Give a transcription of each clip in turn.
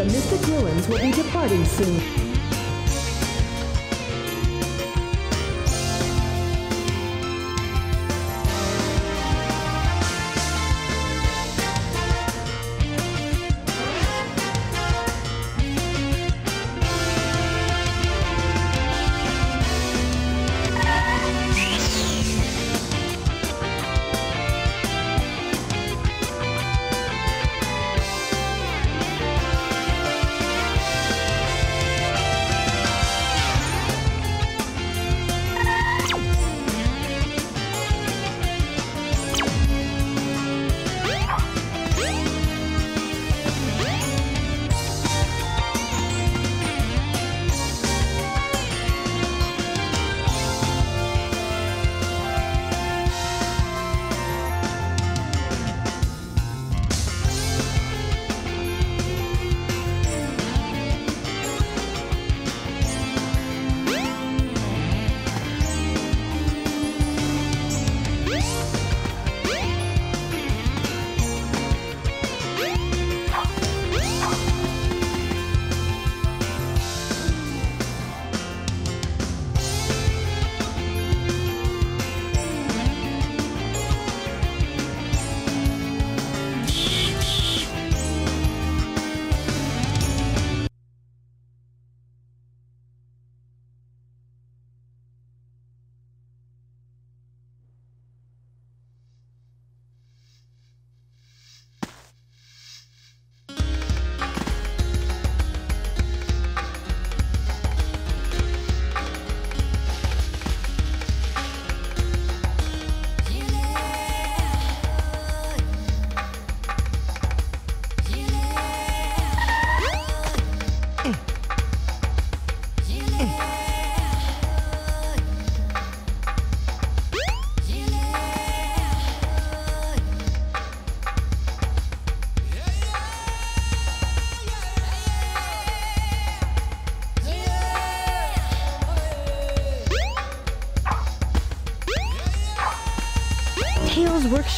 the Mystic Ruins will be departing soon.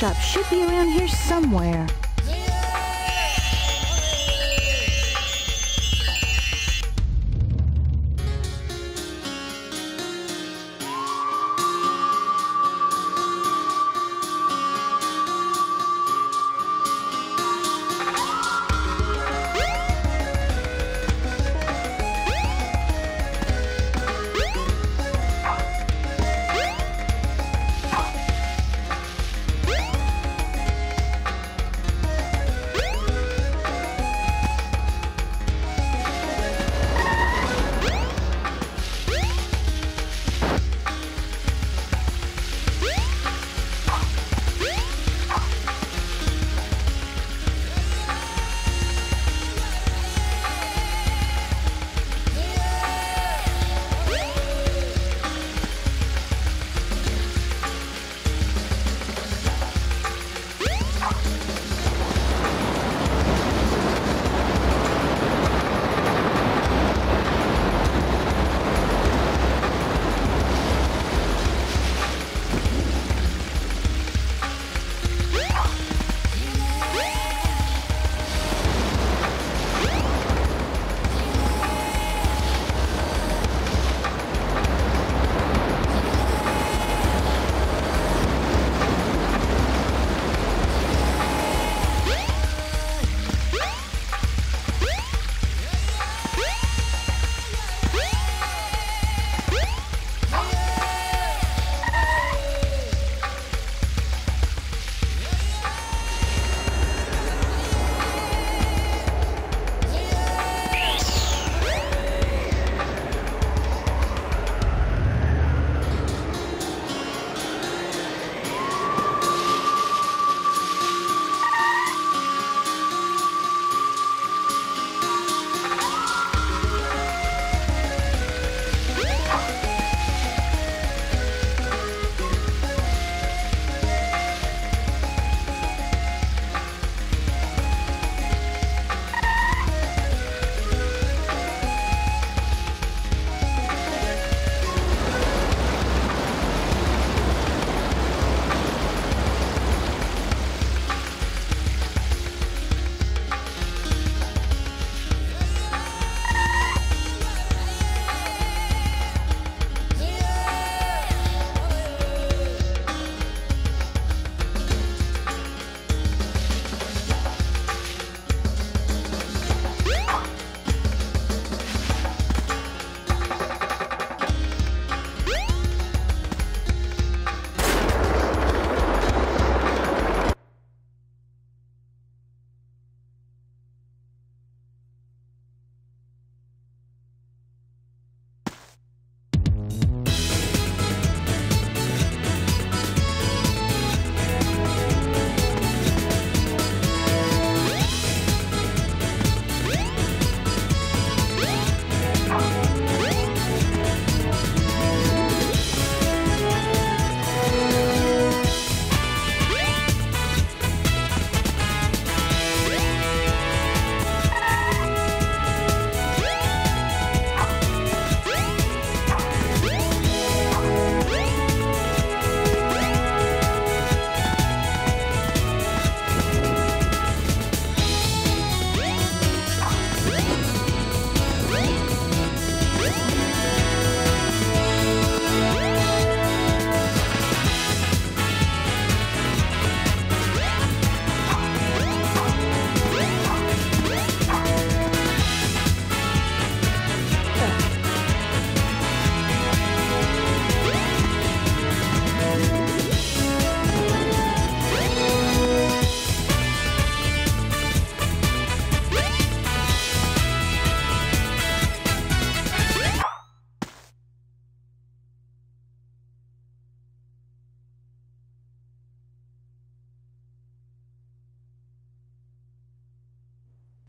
Workshop should be around here somewhere.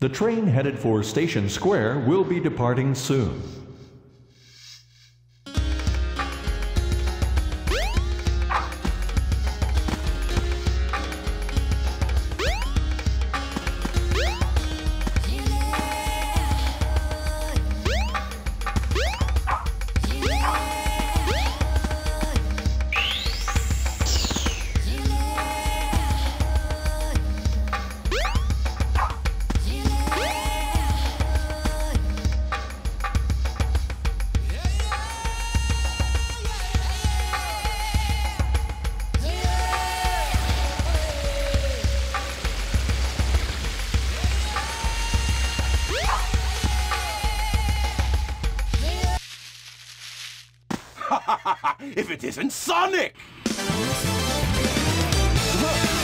The train headed for Station Square will be departing soon. It isn't Sonic! Look,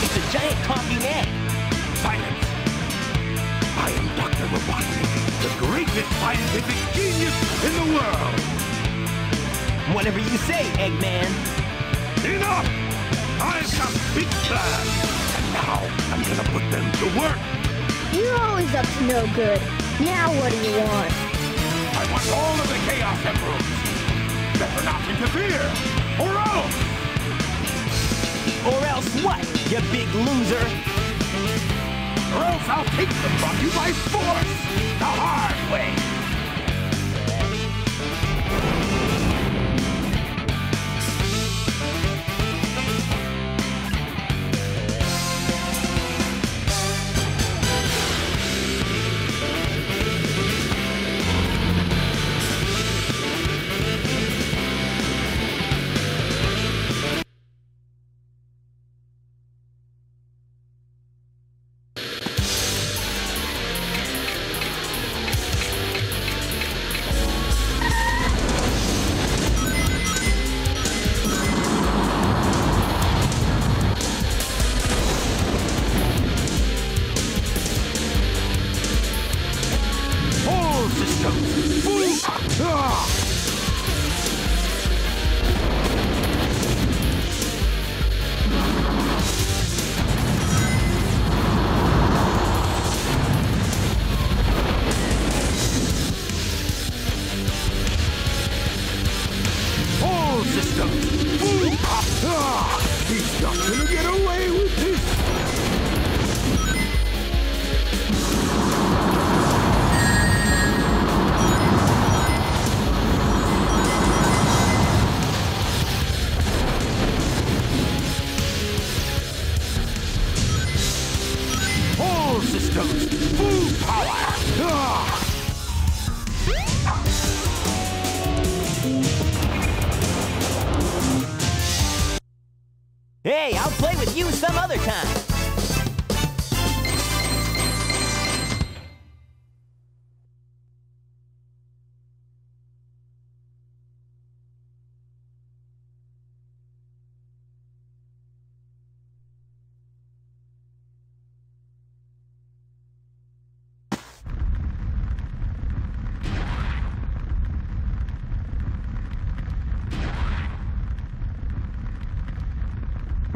it's a giant talking egg. Silence! I am Dr. Robotnik, the greatest scientific genius in the world! Whatever you say, Eggman. Enough! I've got big plans, and now I'm gonna put them to work! You're always up to no good. Now what do you want? I want all of the Chaos Emeralds! Better not interfere, or else! Or else what, you big loser? Or else I'll take them from you by force! The hard way!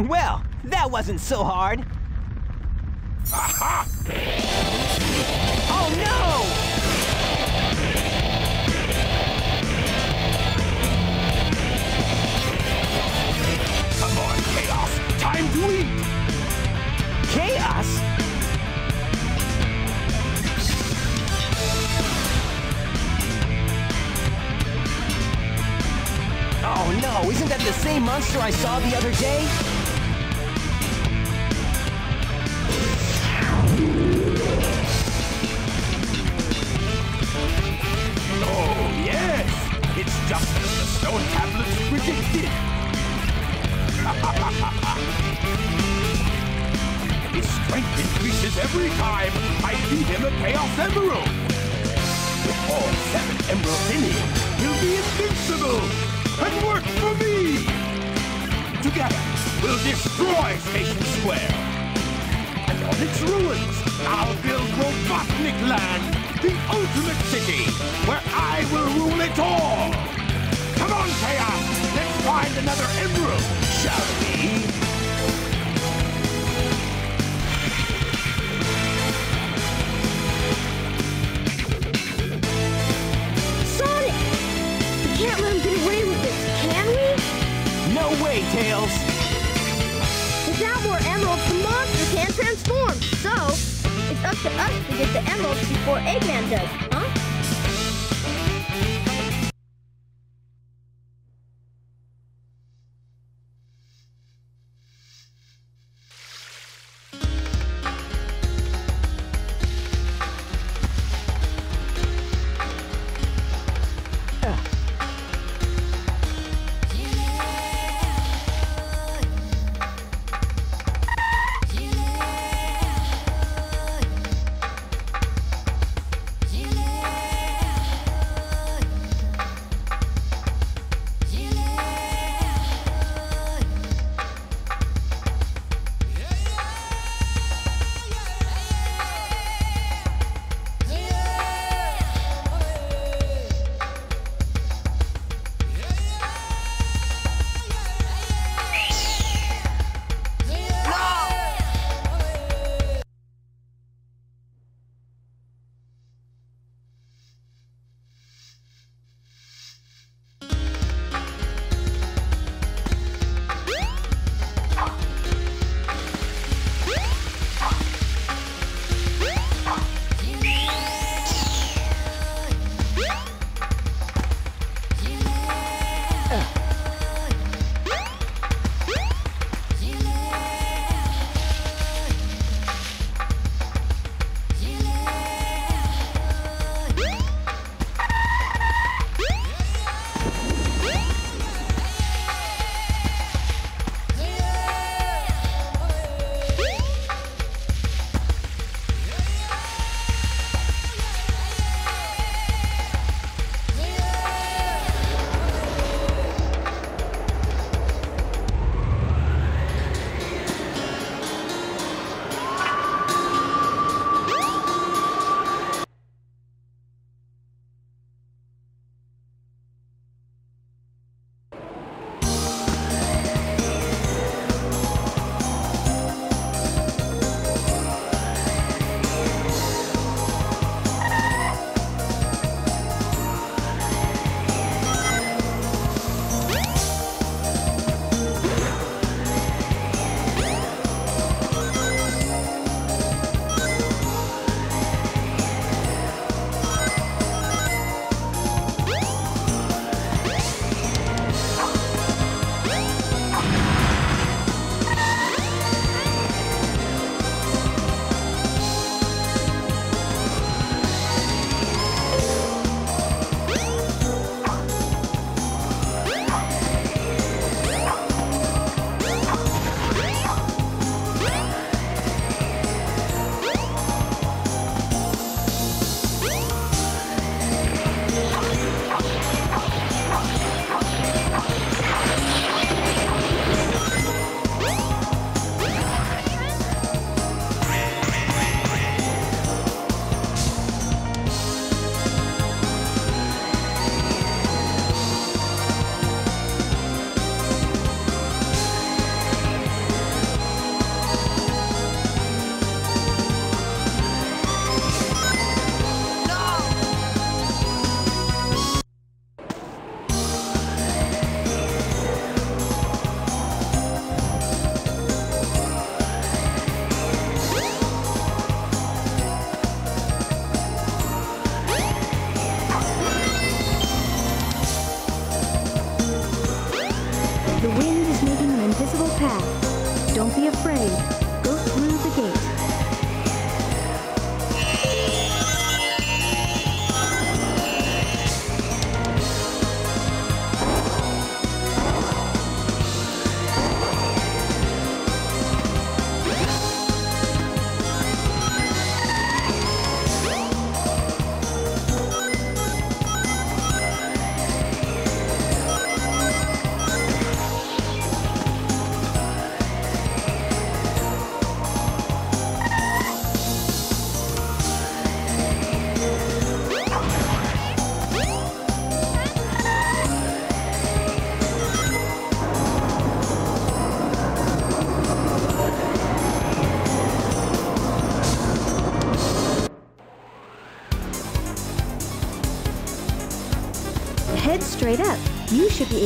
Well, that wasn't so hard. Aha! Oh no! Come on, Chaos! Time to eat! Chaos? Oh no, isn't that the same monster I saw the other day? Every time I feed him a Chaos Emerald! With all seven emeralds in him, he'll be invincible! And work for me! Together, we'll destroy Station Square! And on its ruins, I'll build Robotnik Land, the ultimate city, where I will rule it all! Come on, Chaos! Let's find another emerald, shall we? No way, Tails! Without more emeralds, the monster can't transform. So, it's up to us to get the emeralds before Eggman does,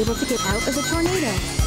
able to get out of the tornado.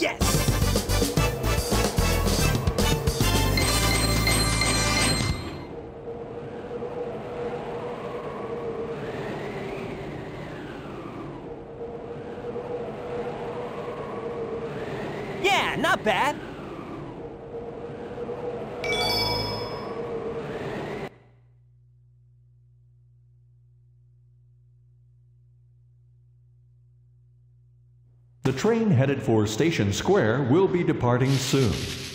Yes! Yeah, not bad. train headed for Station Square will be departing soon.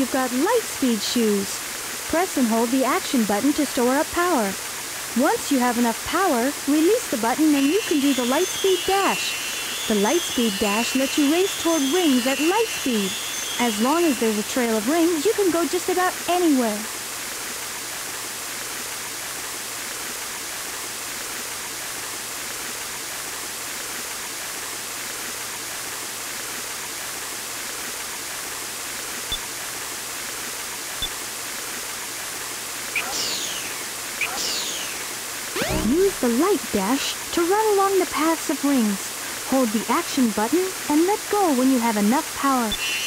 You've got light speed shoes. Press and hold the action button to store up power. Once you have enough power, release the button and you can do the light speed dash. The light speed dash lets you race toward rings at light speed. As long as there's a trail of rings, you can go just about anywhere. The light dash to run along the paths of rings. Hold the action button and let go when you have enough power.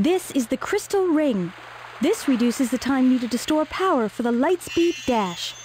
This is the Crystal Ring. This reduces the time needed to store power for the Lightspeed Dash.